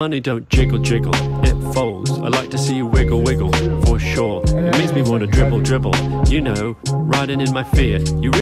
Money don't jiggle jiggle, it folds. I like to see you wiggle wiggle, for sure. It makes me wanna dribble dribble, you know, riding in my Fiat. You